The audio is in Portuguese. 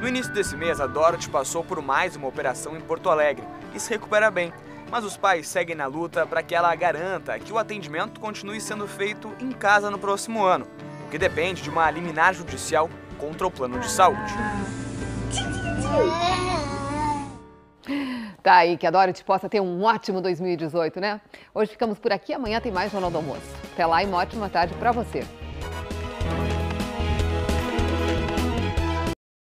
No início desse mês, a Dorothy passou por mais uma operação em Porto Alegre e se recupera bem. Mas os pais seguem na luta para que ela garanta que o atendimento continue sendo feito em casa no próximo ano, o que depende de uma liminar judicial contra o plano de saúde. Tá aí, que a Dorothy possa ter um ótimo 2018, né? Hoje ficamos por aqui, amanhã tem mais Jornal do Almoço. Até lá e uma ótima tarde para você.